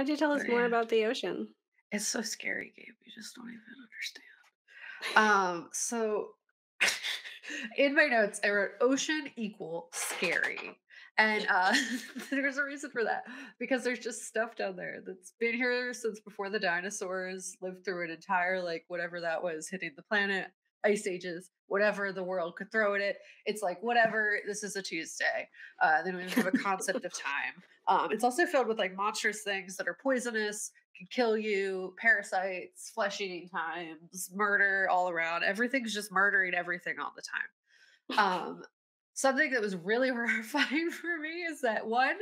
Why'd you tell us more about the ocean? It's so scary, Gabe. You just don't even understand. Um, so in my notes, I wrote ocean equal scary. And uh there's a reason for that. Because there's just stuff down there that's been here since before the dinosaurs lived through an entire like whatever that was hitting the planet, ice ages, whatever the world could throw at it. It's like whatever, this is a Tuesday. Uh they don't even have a concept of time. Um, it's also filled with like monstrous things that are poisonous, can kill you, parasites, flesh eating times, murder all around. Everything's just murdering everything all the time. Um, something that was really horrifying for me is that one,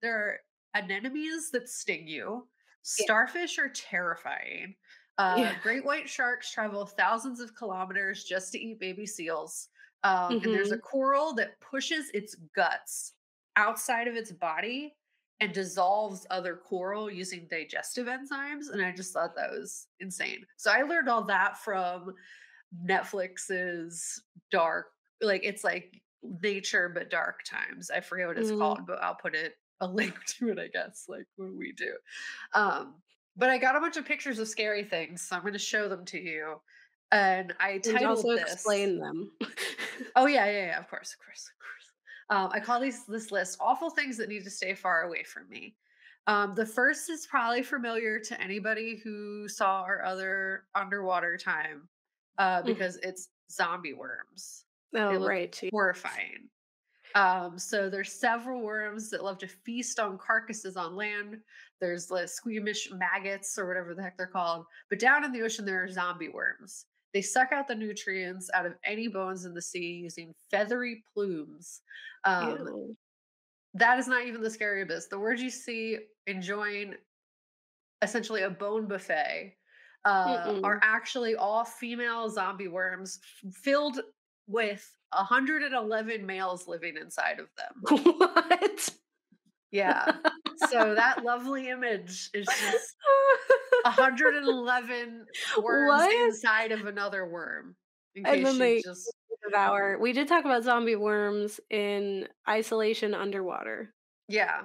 there are anemones that sting you. Starfish are terrifying. Uh, Yeah. great white sharks travel thousands of kilometers just to eat baby seals. Um, and there's a Mhm. coral that pushes its guts outside of its body and dissolves other coral using digestive enzymes. And I just thought that was insane. So I learned all that from Netflix's dark, like it's like nature but dark times. I forget what it's Mhm. called, but I'll put it a link to it, I guess, like when we do. Um, but I got a bunch of pictures of scary things, so I'm gonna show them to you. And I And also this explain them. Oh yeah, yeah, yeah, of course, of course, of course. Um, I call these this list awful things that need to stay far away from me. Um, the first is probably familiar to anybody who saw our other underwater time, uh, Mhm. because it's zombie worms. Oh, right. horrifying. Um, so there's several worms that love to feast on carcasses on land. There's the squeamish maggots or whatever the heck they're called. But down in the ocean, there are zombie worms. They suck out the nutrients out of any bones in the sea using feathery plumes. Um, that is not even the scary bit. The word you see enjoying essentially a bone buffet uh, are actually all female zombie worms f- filled with 111 males living inside of them. What? Yeah. So that lovely image is just 111 worms What? inside of another worm. And then they just devour. We did talk about zombie worms in isolation underwater. yeah.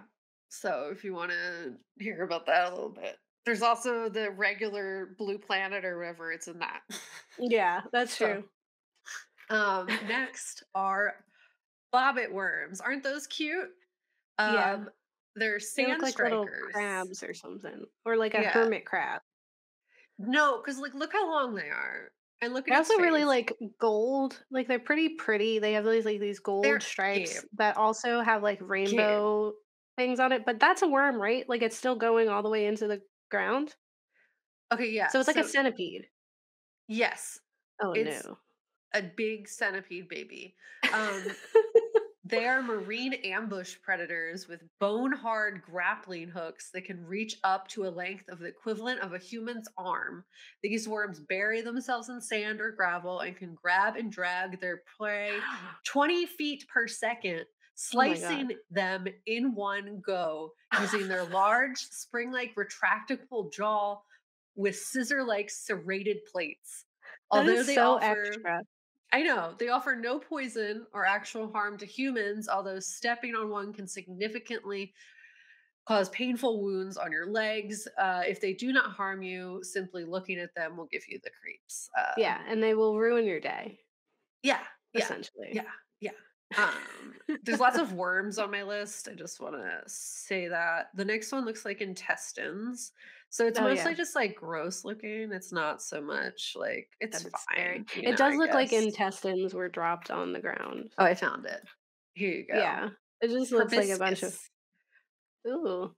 So if you want to hear about that a little bit, there's also the regular blue planet or whatever. It's in that. Yeah, that's So, true. um, next are bobbit worms. Aren't those cute? Yeah. Um, they're They sand look like little strikers. crabs or something, or like a Yeah. hermit crab. No, because like look how long they are, and look They're at its also really like gold. Like they're pretty pretty. They have these like these gold They're stripes Gabe. that also have like rainbow things on it. But that's a worm, right? Like it's still going all the way into the ground. Okay, yeah. So it's like a centipede. yes, Oh it's no. a big centipede baby. Um, they are marine ambush predators with bone hard grappling hooks that can reach up to a length of the equivalent of a human's arm. These worms bury themselves in sand or gravel and can grab and drag their prey 20 feet per second, Oh slicing them in one go using their large, spring like retractable jaw with scissor like serrated plates. Although they so offer extra. I know. They offer no poison or actual harm to humans, although stepping on one can significantly cause painful wounds on your legs. Uh, if they do not harm you, simply looking at them will give you the creeps. Uh, Yeah, and they will ruin your day, yeah, yeah, essentially. yeah, yeah. Um, there's lots of worms on my list. I just want to say that. The next one looks like intestines. So it's Oh mostly yeah, just like gross looking. It's not so much like it's that is scary. fine, It know, does I look like intestines were dropped on the ground. Oh, I found it. Here you go. Yeah, it just looks like a bunch of ooh.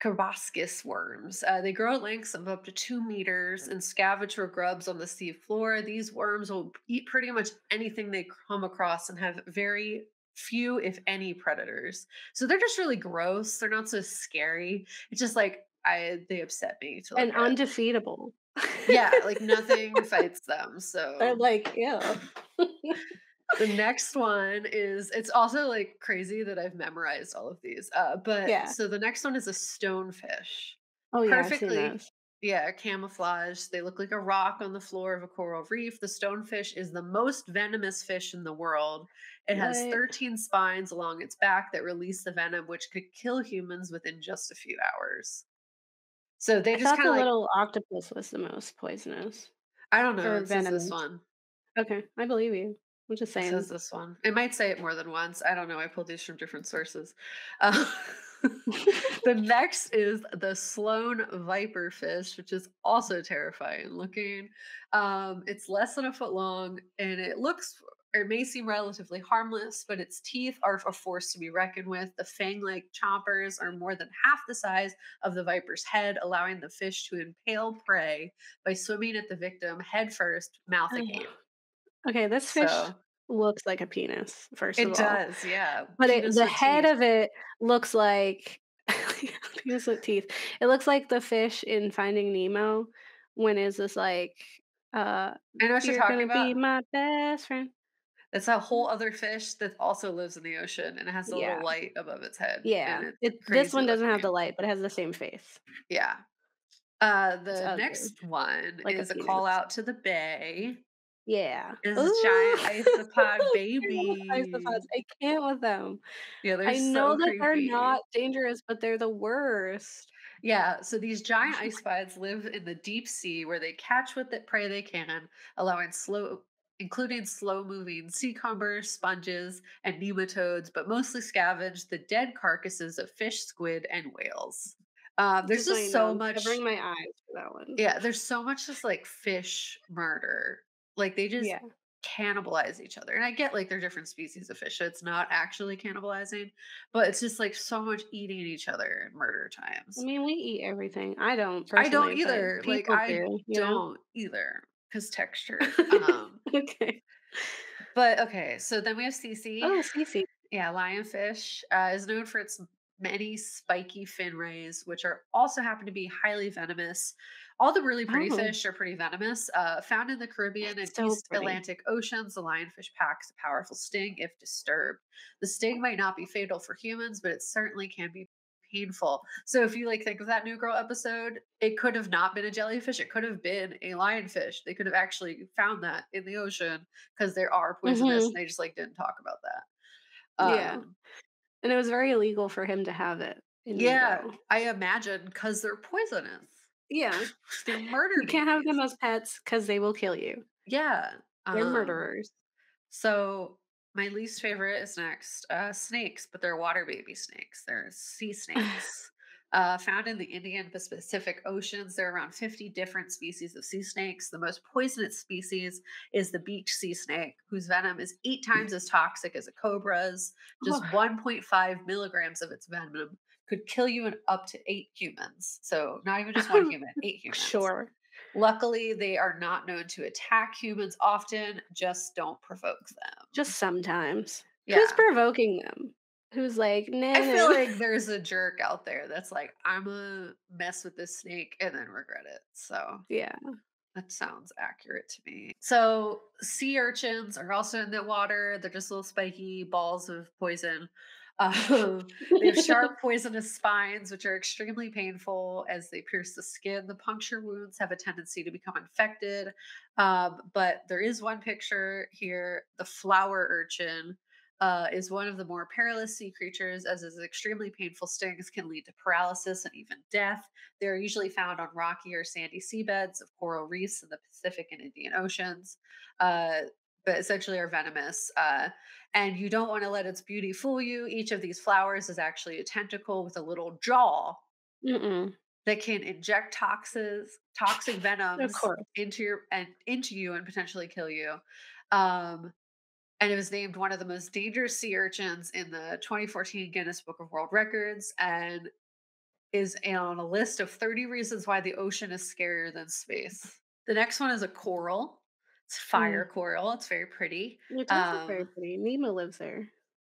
Proboscis worms. Uh, they grow at lengths of up to two meters and scavenge for grubs on the sea floor. These worms will eat pretty much anything they come across and have very few, if any, predators. So they're just really gross. They're not so scary. It's just like I they upset me to and at. undefeatable. Yeah, like nothing fights them. They're So like, yeah. the next one is it's also like crazy that I've memorized all of these. Uh, but yeah. so the next one is a stonefish. Oh yeah, Perfectly, yeah, camouflage. They look like a rock on the floor of a coral reef. The stonefish is the most venomous fish in the world. It has What? 13 spines along its back that release the venom, which could kill humans within just a few hours. So they I just thought kind the of like little octopus was the most poisonous I don't know. It says this one. Okay, I believe you. I'm just It says saying. this one. It might say it more than once. I don't know. I pulled these from different sources. Uh, the next is the Sloane viper fish, which is also terrifying looking. Um, it's less than a foot long and it looks, it may seem relatively harmless, but its teeth are a force to be reckoned with. The fang like chompers are more than half the size of the viper's head, allowing the fish to impale prey by swimming at the victim head first, mouth agape. Okay, this fish So looks like a penis, first it of all. It does, yeah. But it the head teeth. of it looks like penis with teeth. It looks like the fish in Finding Nemo when is this like, uh, I know what you're "You're talking gonna be my best friend." It's a whole other fish that also lives in the ocean and it has a little light above its head, yeah. it's It this one doesn't have the light, but it has the same face. Yeah. Uh, the next one like is a call out to the bay. Yeah. Is Ooh, giant isopod I isopods. baby. I can't with them. Yeah, they're I know so that they're not dangerous, but they're the worst. Yeah, so these giant isopods live in the deep sea where they catch what the prey they can, allowing slow including slow-moving sea cumbers, sponges, and nematodes, but mostly scavenge the dead carcasses of fish, squid, and whales. Um, there's Just so just so much covering my eyes for that one. yeah, there's so much just like fish murder. Like they just Yeah. cannibalize each other. And I get like they're different species of fish, so it's not actually cannibalizing, but it's just like so much eating each other in murder times. I mean, we eat everything. I don't I don't either. Like I do, you know? don't either because texture. Um, Okay. but okay, so then we have Cece. Oh, Cece. Yeah, lionfish uh, is known for its many spiky fin rays, which are also happen to be highly venomous. All the really pretty Oh, fish are pretty venomous. Uh, found in the Caribbean and so East pretty. Atlantic Oceans, the lionfish packs a powerful sting if disturbed. The sting might not be fatal for humans, but it certainly can be painful. So if you like think of that New Girl episode, it could have not been a jellyfish. It could have been a lionfish. They could have actually found that in the ocean because they are poisonous, Mhm. and they just like didn't talk about that. Yeah. Um, And it was very illegal for him to have it Yeah. I imagine because they're poisonous. Yeah. They're murder You can't have them as pets because they will kill you. Yeah. They're Um, murderers. so my least favorite is next. Uh, snakes, but they're water baby snakes. They're sea snakes. Uh, found in the Indian Pacific Oceans, there are around 50 different species of sea snakes. The most poisonous species is the beaked sea snake, whose venom is eight times as toxic as a cobra's. Just Oh, 1.5 milligrams of its venom could kill you in up to eight humans. So, not even just one human, eight humans. Sure. Luckily, they are not known to attack humans often, just don't provoke them. Just sometimes. Who's provoking them? Who's like, "No, I feel like there's a jerk out there that's like, I'm gonna mess with this snake and then regret it. So Yeah. that sounds accurate to me. So sea urchins are also in the water. They're just little spiky balls of poison. Um, they have sharp, poisonous spines, which are extremely painful as they pierce the skin. The puncture wounds have a tendency to become infected. Um, but there is one picture here the flower urchin. Uh, is one of the more perilous sea creatures, as its extremely painful stings can lead to paralysis and even death. They are usually found on rocky or sandy seabeds of coral reefs in the Pacific and Indian Oceans, uh, but essentially are venomous. Uh, and you don't want to let its beauty fool you. Each of these flowers is actually a tentacle with a little jaw Mm-mm. that can inject toxins, toxic venoms into your and into you and potentially kill you. Um, and it was named one of the most dangerous sea urchins in the 2014 Guinness Book of World Records, and is on a list of 30 reasons why the ocean is scarier than space. The next one is a coral. It's fire Mm. coral. It's very pretty. Does look very Um, pretty. Nemo lives there.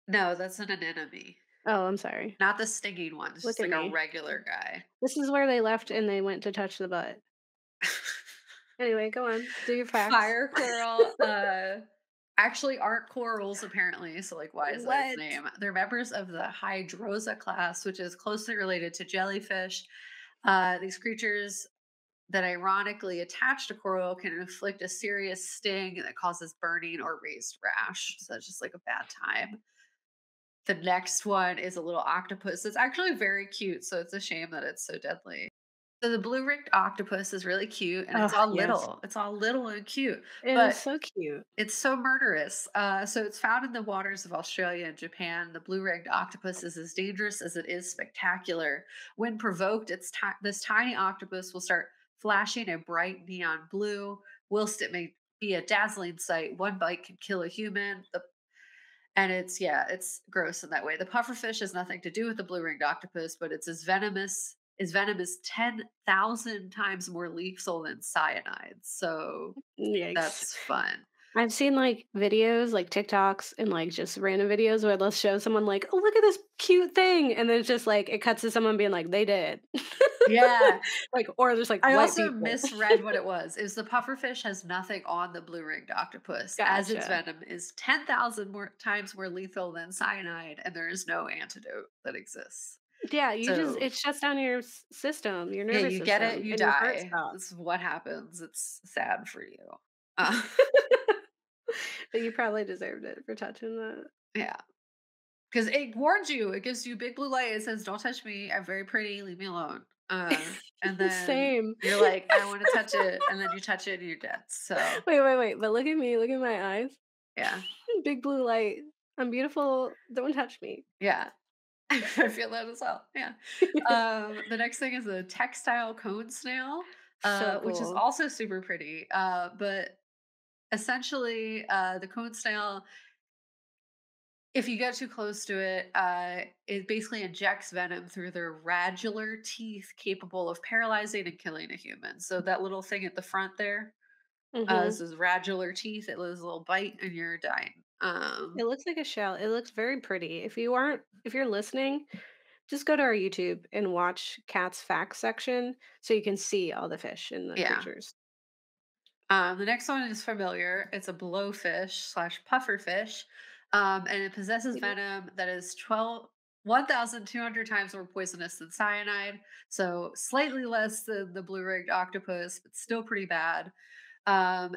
no, that's an anemone. Oh, I'm sorry. Not the stinging one. It's Look just like a regular guy. This is where they left and they went to touch the butt. Anyway, go on. Do your facts. Fire coral uh actually aren't corals apparently, so like why is that its name? They're members of the Hydrozoa class, which is closely related to jellyfish. Uh these creatures that ironically attached to coral can inflict a serious sting that causes burning or raised rash. So it's just like a bad time. The next one is a little octopus. It's actually very cute, so it's a shame that it's so deadly. So the blue ringed octopus is really cute and Oh, it's all yes. little. It's all little and cute, It is so cute. it's so murderous. Uh, so it's found in the waters of Australia and Japan. The blue ringed octopus is as dangerous as it is spectacular. When provoked, it's ti- this tiny octopus will start flashing a bright neon blue. Whilst it may be a dazzling sight, one bite can kill a human. The and it's yeah, it's gross in that way. The pufferfish has nothing to do with the blue-ringed octopus, but it's as venomous its venom is 10,000 times more lethal than cyanide. So Yikes. that's fun. I've seen like videos, like TikToks and like just random videos where they'll show someone like, oh, look at this cute thing. And then it's just like, it cuts to someone being like, they did. Yeah. like, or there's like I also people. misread what it was. Is the pufferfish has nothing on the blue-ringed octopus, as its venom is 10,000 more times more lethal than cyanide, and there is no antidote that exists. Yeah, you just, So it shuts down your system, your yeah, nervous you system. get it, you and your heart die. stops. This is what happens. It's sad for you. Uh, but you probably deserved it for touching that. yeah. Because it warns you, it gives you big blue light. It says, Don't touch me. I'm very pretty. Leave me alone. Uh, and then Same. you're like, I want to touch it. And then you touch it and you're dead. So, Wait, wait, wait. But look at me. Look at my eyes. yeah. Big blue light. I'm beautiful. Don't touch me. Yeah. I feel that as well. Yeah. Um, the next thing is a textile cone snail, uh, so which is also super pretty. Uh, but essentially, uh, the cone snail, if you get too close to it, uh, it basically injects venom through their radular teeth, capable of paralyzing and killing a human. So that little thing at the front there, uh, Mhm. this is radular teeth. It does a little bite, and you're dying. Um, It looks like a shell. It looks very pretty. If you aren't, if you're listening, just go to our YouTube and watch Kat's Facts section so you can see all the fish and the yeah. creatures. Um, the next one is familiar. It's a blowfish slash pufferfish, um, and it possesses venom that is 12, 1,200 times more poisonous than cyanide. So slightly less than the blue-ringed octopus, but still pretty bad. Um,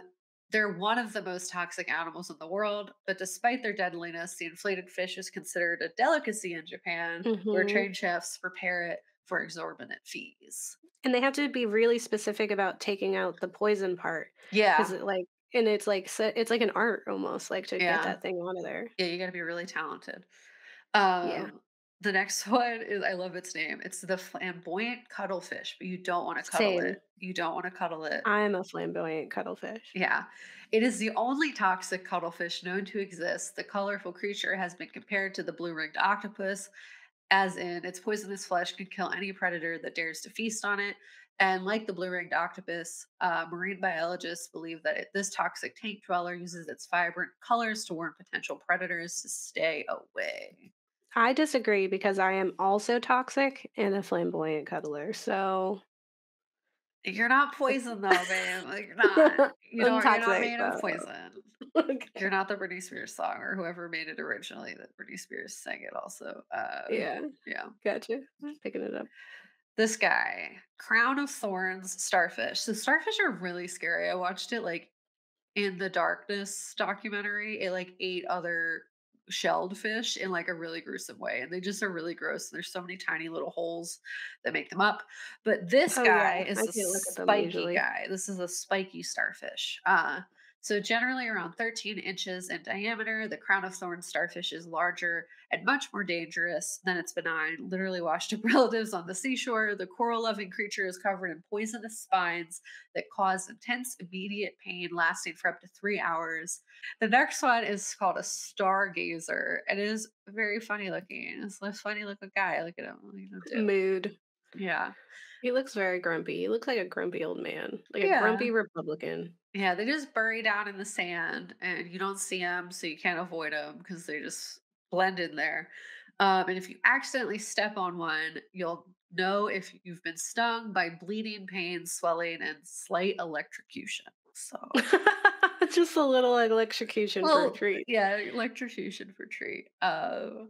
they're one of the most toxic animals in the world, but despite their deadliness, the inflated fish is considered a delicacy in Japan, where hmm trained chefs prepare it for exorbitant fees. And they have to be really specific about taking out the poison part because Yeah, it like, and it's like it's like an art almost like to get that thing out of there. Yeah, you gotta be really talented. Yeah, Um, the next one is I love its name. It's the flamboyant cuttlefish, but you don't want to cuddle same. it. You don't want to cuddle it. I'm a flamboyant cuttlefish. Yeah. It is the only toxic cuttlefish known to exist. The colorful creature has been compared to the blue-ringed octopus, as in its poisonous flesh can kill any predator that dares to feast on it. And like the blue-ringed octopus, uh, marine biologists believe that it, this toxic tank dweller uses its vibrant colors to warn potential predators to stay away. I disagree because I am also toxic and a flamboyant cuddler. So You're not poison though, babe. Like you're not. You know, you're not toxic. made of poison. Okay. You're not the Britney Spears song or whoever made it originally that Britney Spears sang it also. Uh Yeah, yeah. gotcha. Picking it up. This guy, Crown of Thorns starfish. So starfish are really scary. I watched it like in the darkness documentary. It like ate other shelled fish in like a really gruesome way. And they just are really gross. There's so many tiny little holes that make them up. But this Oh guy yeah, is a can't look at them spiky guy. This is a spiky starfish. Uh so generally around 13 inches in diameter, the crown of thorns starfish is larger and much more dangerous than its benign, literally washed up relatives on the seashore. The coral-loving creature is covered in poisonous spines that cause intense immediate pain lasting for up to three hours. The next one is called a stargazer. and It is very funny looking. It's a funny looking guy. Look at him. Look at him. Mood. Yeah. He looks very grumpy. He looks like a grumpy old man, like a grumpy Republican. Yeah, they just bury down in the sand and you don't see them, so you can't avoid them because they just blend in there. Um, and if you accidentally step on one, you'll know if you've been stung by bleeding, pain, swelling, and slight electrocution. So, Just a little electrocution for a well, treat. yeah, electrocution for treat. Um,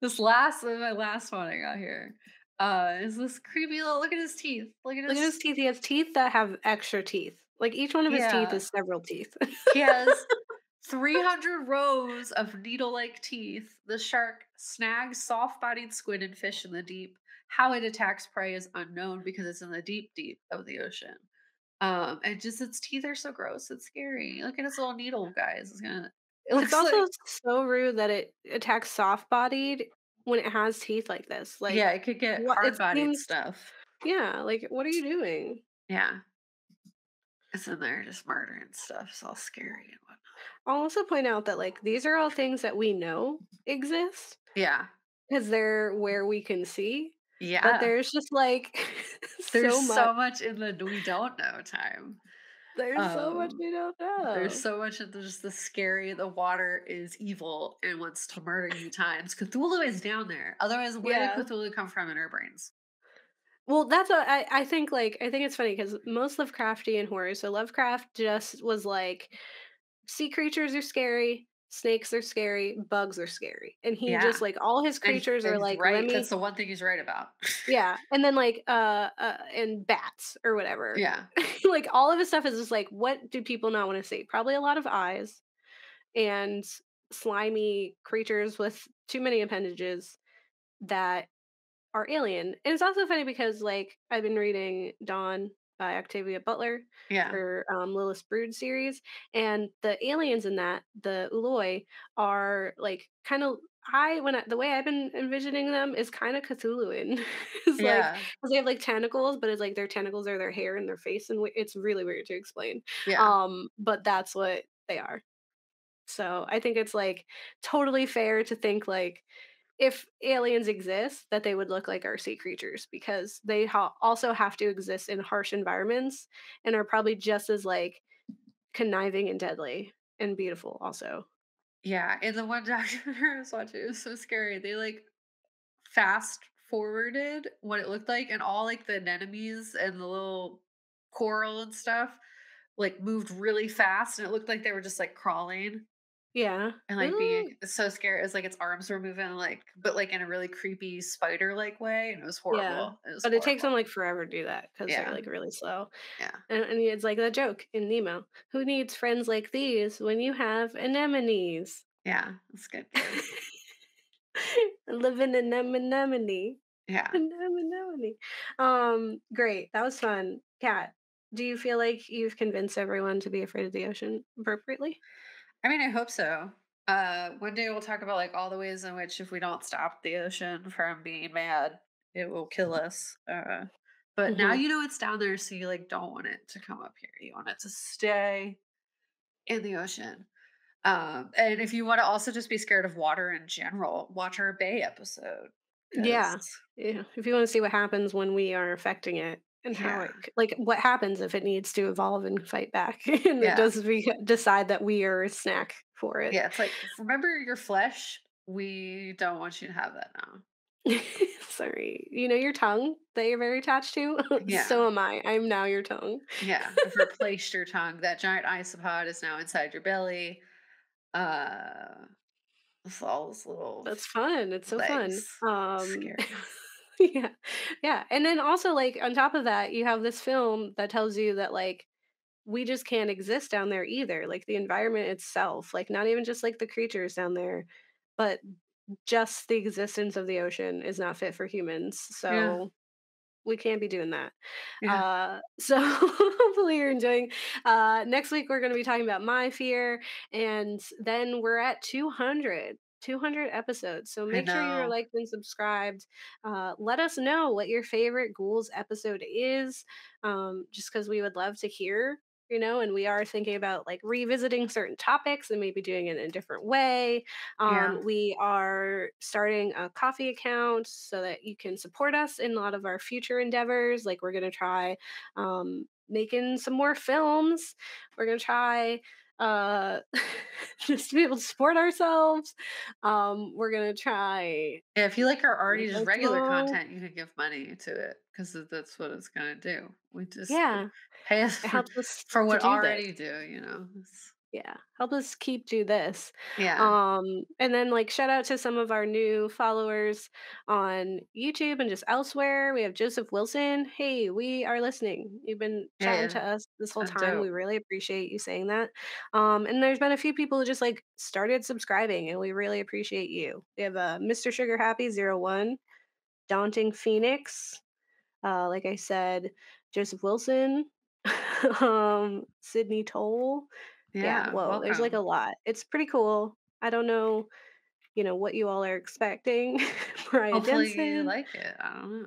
this last, my last one I got here, uh, is this creepy little. Look at his teeth. Look at Look at his his. teeth. He has teeth that have extra teeth. Like each one of his teeth is several teeth. he has 300 rows of needle like teeth. The shark snags soft bodied squid and fish in the deep, How it attacks prey is unknown because it's in the deep, deep of the ocean. Um, and just its teeth are so gross. It's scary. Look at its little needle, guys. It's gonna. It It's looks like also so rude that it attacks soft-bodied when it has teeth like this. Like yeah, it could get what hard-bodied seems stuff. yeah, like, what are you doing? Yeah, it's in there just murdering stuff. It's all scary and whatnot. I'll also point out that, like, these are all things that we know exist Yeah, Because they're where we can see, Yeah. but there's just, like, There's so much so much in the we don't know time. There's so much Um, we don't know. there's so much of the, just the scary. The water is evil and wants to murder you times. Cthulhu is down there. Otherwise, where did Cthulhu come from in our brains? Well, that's what I I think, like I think it's funny because most Lovecraftian horror so Lovecraft just was like, sea creatures are scary, snakes are scary, bugs are scary, and he just like all his creatures and are like, "Let right. That's the one thing he's right about. Yeah, and then, like, uh, uh, and bats or whatever. yeah, Like, all of his stuff is just like, what do people not wanna see? Probably a lot of eyes and slimy creatures with too many appendages that are alien. And it's also funny because, like, I've been reading Dawn by Octavia Butler, yeah, her, um, Lilith Brood series, and the aliens in that, the Uloi, are, like, kinda I when I the way I've been envisioning them is kinda Cthulhuan. It's like yeah, 'cause they have, like, tentacles, but it's like their tentacles are their hair and their face, and it's really weird to explain. yeah, Um, but that's what they are. So, I think it's, like, totally fair to think, like, if aliens exist, that they would look like our sea creatures because they ha also have to exist in harsh environments and are probably just as, like, conniving and deadly and beautiful also. yeah. And the one documentary I was watching, it was so scary. They like fast forwarded what it looked like, and all like the anemones and the little coral and stuff like moved really fast, and it looked like they were just like crawling Yeah. and like being so scared. It was like its arms were moving, like but like in a really creepy spider like way, and it was yeah. horrible. It was But it takes them, like, forever to do that because 'cause they're, like, really slow. yeah, And and it's like that joke in Nemo, "Who needs friends like these when you have anemones?" yeah. It's good, Living in an anemone. Yeah. Anemone. Um, great, that was fun. Kat, do you feel like you've convinced everyone to be afraid of the ocean appropriately? I mean, I hope so. Uh, one day we'll talk about like all the ways in which if we don't stop the ocean from being mad, it will kill us. Uh, but now Mhm. you know it's down there, so you like don't want it to come up here. You want it to stay in the ocean. Um, and if you want to also just be scared of water in general, watch our Bay episode Yeah. Yeah, if you wanna see what happens when we are affecting it and how yeah, it like, what happens if it needs to evolve and fight back and it does we decide that we are a snack for it. yeah. It's like remember your flesh. We don't want you to have that now. Sorry. You know your tongue that you're very attached to? Yeah. So am I. I'm now your tongue. Yeah, I've replaced your tongue. That giant isopod is now inside your belly. Uh, it's all those little That's fun, it's so fun. Um, Scary. yeah, yeah, and then also, like, on top of that, you have this film that tells you that, like, we just can't exist down there either, like, the environment itself, like, not even just, like, the creatures down there, but just the existence of the ocean is not fit for humans, Yeah, so we can't be doing that. yeah. Uh, so hopefully you're enjoying. Uh, next week we're going to be talking about my fear, and then we're at 200. 200 episodes. So make sure you're liked and subscribed. Uh, let us know what your favorite ghouls episode is, um, just because we would love to hear, you know, and we are thinking about like revisiting certain topics and maybe doing it in a different way. Yeah, Um, we are starting a Ko-fi account so that you can support us in a lot of our future endeavors. Like, we're going to try um, making some more films. We're going to try uh, just to be able to support ourselves. Um, we're going to try. yeah. If you like our already just regular Mental- content, you can give money to it because that's what it's gonna do. We just Yeah, pay us it for, helps us for what do this. already do. You know. It's- Yeah, help us keep do this. yeah, Um, and then like shout out to some of our new followers on YouTube and just elsewhere. We have Joseph Wilson. Hey, we are listening. You've been chatting yeah. to us this whole That's time. We really appreciate you saying that. Um, and there's been a few people who just like started subscribing, and we really appreciate you. We have uh, Mr. Sugar Happy Zero One. Daunting Phoenix. Uh, like I said, Joseph Wilson, um, Sydney Toll. Yeah, Yeah, whoa, there's like a lot. It's pretty cool. I don't know, you know, what you all are expecting. Mariah Hopefully you Jensen. like it. I don't know.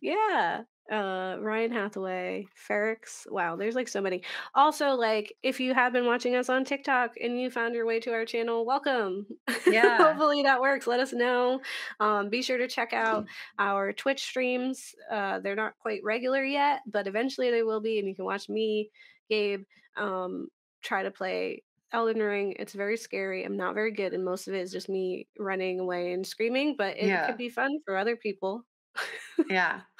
Yeah. Uh, Ryan Hathaway, Ferrix. Wow, there's like so many. Also, like if you have been watching us on TikTok and you found your way to our channel, welcome. Yeah. Hopefully that works. Let us know. Um, be sure to check out our Twitch streams. Uh, they're not quite regular yet, but eventually they will be, and you can watch me, Gabe, um, try to play Elden Ring. It's very scary. I'm not very good, and most of it is just me running away and screaming, but it could be fun for other people. Yeah.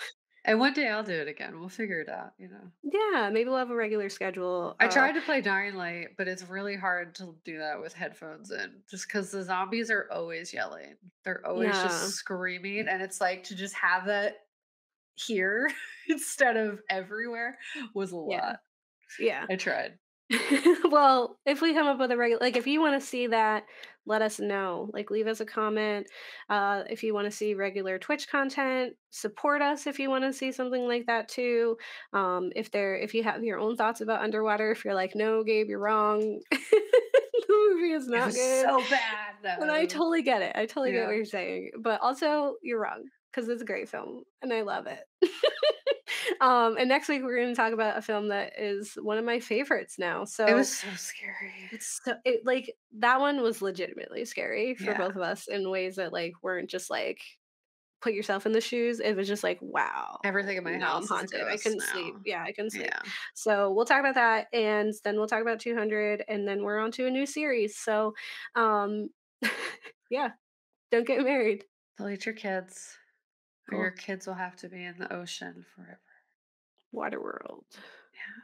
And one day I'll do it again. We'll figure it out, you know. Yeah, maybe we'll have a regular schedule. I Uh, tried to play Dying Light, but it's really hard to do that with headphones in just because the zombies are always yelling. They're always just screaming. And it's like to just have that here instead of everywhere was a yeah, lot. yeah. I tried. well, if we come up with a regular, like if you want to see that, let us know. Like, leave us a comment. Uh, if you want to see regular Twitch content, support us if you want to see something like that too. Um, if there, if you have your own thoughts about underwater, if you're like, no, Gabe, you're wrong. the movie is not good. so bad. Though. And I totally get it. I totally get what you're saying. But also, you're wrong because it's a great film and I love it. um, and next week, we're going to talk about a film that is one of my favorites now. So it was so scary. it's so, it, like that one was legitimately scary for Yeah. both of us in ways that like weren't just like put yourself in the shoes. It was just like, wow, Everything in my now I'm house haunted. I couldn't sleep. Yeah, I couldn't sleep. Yeah. So we'll talk about that, and then we'll talk about 200, and then we're on to a new series. So, um, yeah, don't get married. Delete your kids, or your kids will have to be in the ocean forever. Waterworld. Yeah.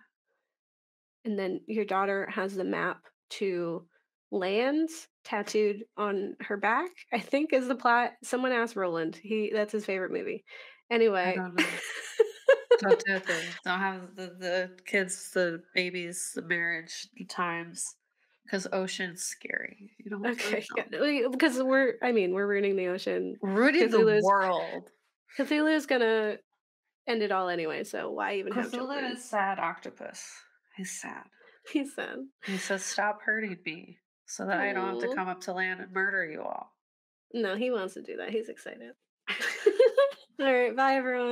And then your daughter has the map to lands tattooed on her back. I think is the plot. Someone asked Roland. He that's his favorite movie. Anyway. don't do it. Don't have the, the kids, the babies, the marriage, the times. Because ocean's scary. You don't okay. Yeah, because we're I mean, we're ruining the ocean. Ruining the Cthulhu's world. Cthulhu's gonna end it all anyway, so why even have children? is sad octopus. He's sad. He said. He says, Stop hurting me so that I don't have to come up to land and murder you all. No, he wants to do that. He's excited. all right, bye everyone.